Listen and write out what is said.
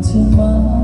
天吗